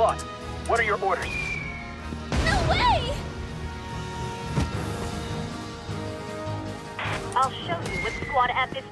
Claude, what are your orders? No way! I'll show you what Squad F is